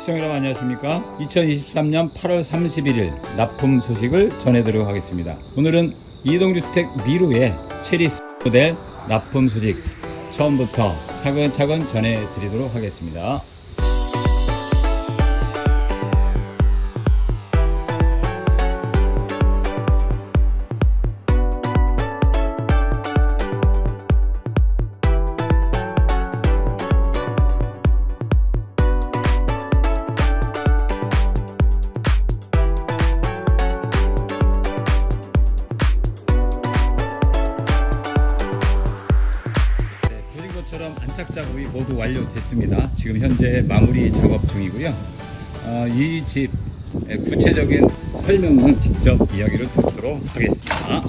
시청자 여러분 안녕하십니까? 2023년 8월 31일 납품 소식을 전해드리도록 하겠습니다. 오늘은 이동주택 미루의 체리스 모델 납품 소식 처음부터 차근차근 전해드리도록 하겠습니다 모두 완료됐습니다. 지금 현재 마무리 작업 중이고요. 어, 이집 구체적인 설명은 직접 이야기를 듣도록 하겠습니다.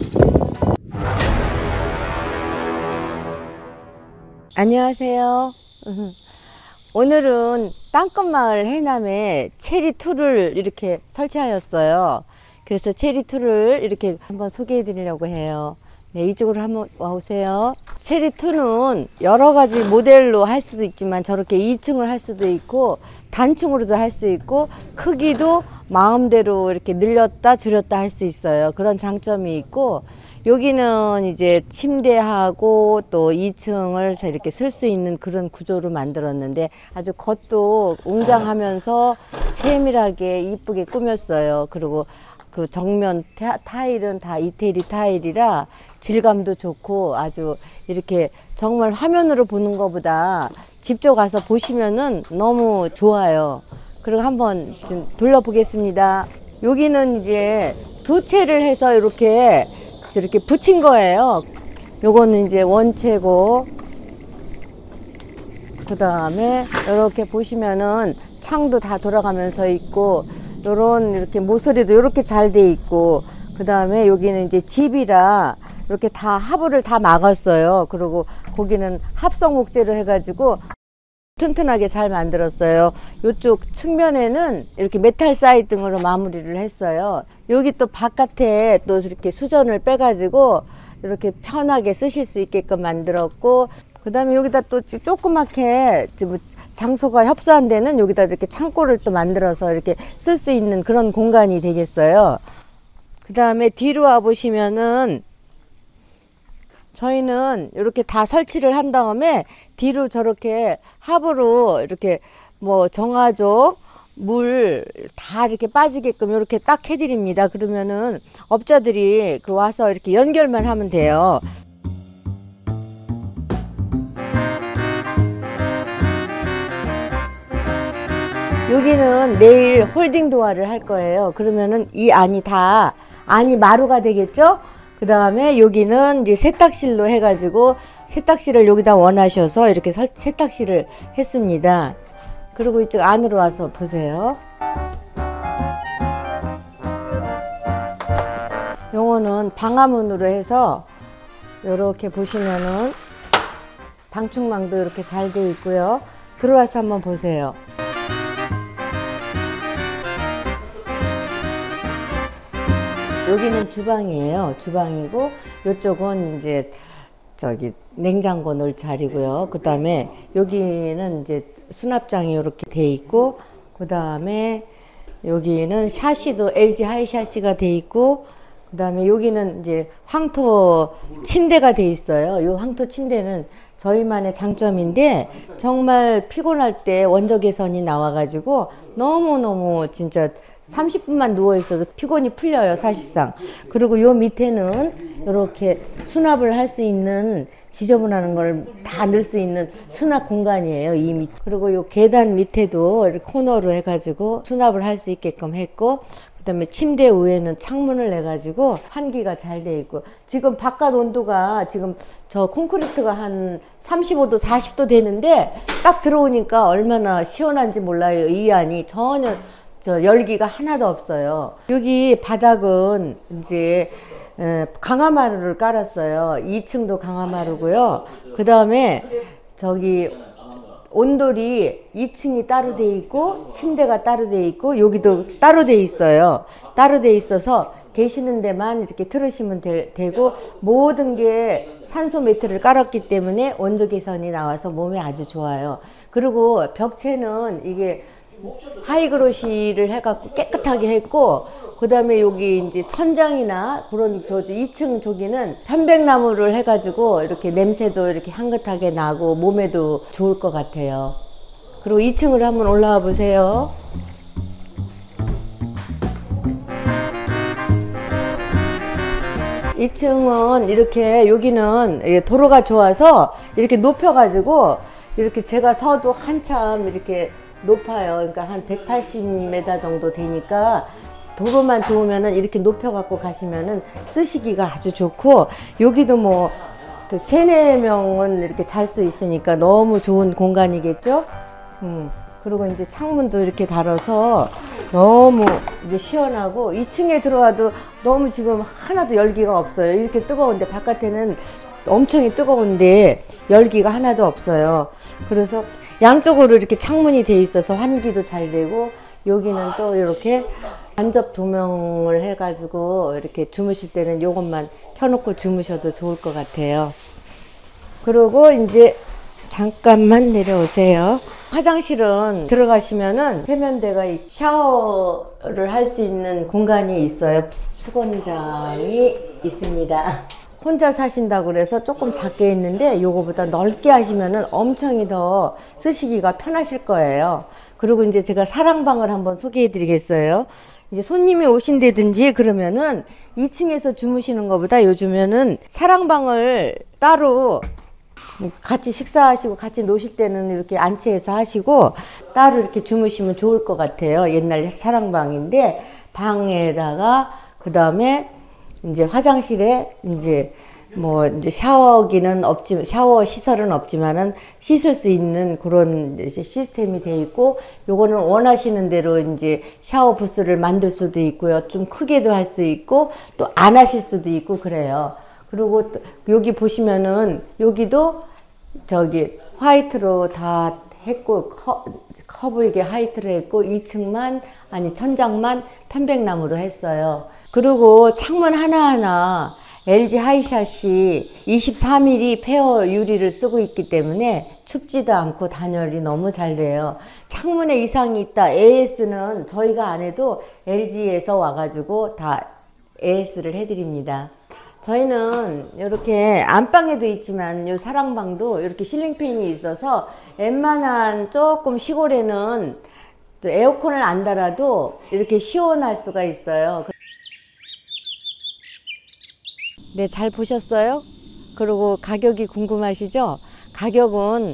안녕하세요. 오늘은 땅끝마을 해남에 체리2를 이렇게 설치하였어요. 그래서 체리2를 이렇게 한번 소개해 드리려고 해요. 네, 이쪽으로 한번 와보세요. 체리2는 여러 가지 모델로 할 수도 있지만 저렇게 2층을 할 수도 있고 단층으로도 할 수 있고 크기도 마음대로 이렇게 늘렸다 줄였다 할 수 있어요. 그런 장점이 있고 여기는 이제 침대하고 또 2층을 이렇게 쓸 수 있는 그런 구조로 만들었는데 아주 겉도 웅장하면서 세밀하게 이쁘게 꾸몄어요. 그리고 그 정면 타- 타일은 다 이태리 타일이라 질감도 좋고 아주 이렇게 정말 화면으로 보는 것보다 직접 가서 보시면은 너무 좋아요. 그리고 한번 좀 둘러보겠습니다. 여기는 이제 두 채를 해서 이렇게 이렇게 붙인 거예요. 요거는 이제 원체고 그 다음에 이렇게 보시면은 창도 다 돌아가면서 있고 요런 이렇게 모서리도 이렇게 잘 돼 있고 그 다음에 여기는 이제 집이라 이렇게 다 하부를 다 막았어요. 그리고 거기는 합성 목재로 해가지고 튼튼하게 잘 만들었어요. 이쪽 측면에는 이렇게 메탈 사이등으로 마무리를 했어요. 여기 또 바깥에 또 이렇게 수전을 빼가지고 이렇게 편하게 쓰실 수 있게끔 만들었고, 그 다음에 여기다 또 조그맣게 뭐 장소가 협소한 데는 여기다 이렇게 창고를 또 만들어서 이렇게 쓸 수 있는 그런 공간이 되겠어요. 그 다음에 뒤로 와 보시면은 저희는 이렇게 다 설치를 한 다음에 뒤로 저렇게 합으로 이렇게 뭐 정화조 물 다 이렇게 빠지게끔 이렇게 딱 해드립니다. 그러면은 업자들이 그 와서 이렇게 연결만 하면 돼요. 여기는 내일 홀딩 도화를 할 거예요. 그러면은 이 안이 다 안이 마루가 되겠죠? 그 다음에 여기는 이제 세탁실로 해가지고 세탁실을 여기다 원하셔서 이렇게 설- 세탁실을 했습니다. 그리고 이쪽 안으로 와서 보세요. 요거는 방화문으로 해서 이렇게 보시면은 방충망도 이렇게 잘 돼 있고요. 들어와서 한번 보세요. 여기는 주방이에요. 주방이고 이쪽은 이제 저기 냉장고 놓을 자리고요. 그다음에 여기는 이제 수납장이 이렇게 돼 있고 그다음에 여기는 샤시도 LG 하이 샤시가 돼 있고 그다음에 여기는 이제 황토 침대가 돼 있어요. 이 황토 침대는 저희만의 장점인데 정말 피곤할 때 원적 개선이 나와 가지고 너무 너무 진짜 30분만 누워 있어도 피곤이 풀려요 사실상. 그리고 요 밑에는 이렇게 수납을 할 수 있는 지저분한 걸 다 넣을 수 있는 수납 공간이에요 이 밑. 그리고 요 계단 밑에도 코너로 해가지고 수납을 할 수 있게끔 했고 그 다음에 침대 위에는 창문을 내 가지고 환기가 잘 돼 있고 지금 바깥 온도가 지금 저 콘크리트가 한 35도 40도 되는데 딱 들어오니까 얼마나 시원한지 몰라요 이 안이 전혀 저 열기가 하나도 없어요 여기 바닥은 이제 에, 강화마루를 깔았어요 2층도 강화마루고요 그 다음에 저기 온돌이 2층이 따로 돼 있고 침대가 따로 돼 있고 여기도 따로 돼 있어요. 따로 돼 있어서 계시는 데만 이렇게 틀으시면 되, 고 모든 게 탄소 매트를 깔았기 때문에 원적외선이 나와서 몸에 아주 좋아요. 그리고 벽체는 이게 하이그로시를 해갖고 깨끗하게 했고 그다음에 여기 이제 천장이나 그런 저 2층 저기는 편백나무를 해가지고 이렇게 냄새도 이렇게 향긋하게 나고 몸에도 좋을 것 같아요. 그리고 2층으로 한번 올라와 보세요. 2층은 이렇게 여기는 예, 도로가 좋아서 이렇게 높여가지고 이렇게 제가 서도 한참 이렇게 높아요. 그러니까 한 180m 정도 되니까 도로만 좋으면은 이렇게 높여 갖고 가시면은 쓰시기가 아주 좋고 여기도 뭐또 세네 명은 이렇게 잘 수 있으니까 너무 좋은 공간이겠죠. 음. 그리고 이제 창문도 이렇게 달아서 너무 이제 시원하고 2층에 들어와도 너무 지금 하나도 열기가 없어요. 이렇게 뜨거운데 바깥에는 엄청 뜨거운데 열기가 하나도 없어요. 그래서 양쪽으로 이렇게 창문이 돼 있어서 환기도 잘 되고 여기는 또 이렇게 간접 조명을 해가지고 이렇게 주무실 때는 이것만 켜놓고 주무셔도 좋을 것 같아요. 그리고 이제 잠깐만 내려오세요. 화장실은 들어가시면은 세면대가 이 샤워를 할 수 있는 공간이 있어요. 수건장이 있습니다. 혼자 사신다고 그래서 조금 작게 했는데 요거보다 넓게 하시면은 엄청이 더 쓰시기가 편하실 거예요. 그리고 이제 제가 사랑방을 한번 소개해 드리겠어요. 이제 손님이 오신다든지 그러면은 2층에서 주무시는 것보다 요즘에는 사랑방을 따로 같이 식사하시고 같이 노실 때는 이렇게 안채해서 하시고 따로 이렇게 주무시면 좋을 것 같아요. 옛날 사랑방인데 방에다가 그 다음에 이제 화장실에 이제 뭐 이제 샤워기는 없지 샤워 시설은 없지만은 씻을 수 있는 그런 시스템이 돼 있고 요거는 원하시는 대로 이제 샤워 부스를 만들 수도 있고요 좀 크게도 할 수 있고 또 안 하실 수도 있고 그래요 그리고 또 여기 보시면은 여기도 저기 화이트로 다 했고 커, 커브이게 화이트로 했고 2층만 아니 천장만 편백나무로 했어요. 그리고 창문 하나하나 LG 하이샷이 23mm 페어 유리를 쓰고 있기 때문에 춥지도 않고 단열이 너무 잘 돼요. 창문에 이상이 있다. AS는 저희가 안 해도 LG에서 와가지고 다 AS를 해드립니다. 저희는 이렇게 안방에도 있지만 요 사랑방도 이렇게 실링팬이 있어서 웬만한 조금 시골에는 또 에어컨을 안 달아도 이렇게 시원할 수가 있어요. 네, 잘 보셨어요? 그리고 가격이 궁금하시죠? 가격은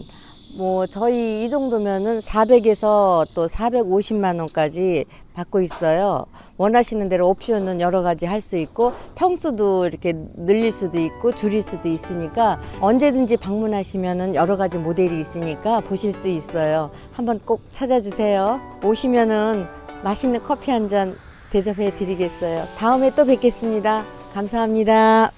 뭐 저희 이 정도면은 400에서 또 450만 원까지 받고 있어요. 원하시는 대로 옵션은 여러 가지 할 수 있고 평수도 이렇게 늘릴 수도 있고 줄일 수도 있으니까 언제든지 방문하시면은 여러 가지 모델이 있으니까 보실 수 있어요. 한번 꼭 찾아주세요. 오시면은 맛있는 커피 한 잔 대접해 드리겠어요. 다음에 또 뵙겠습니다. 감사합니다.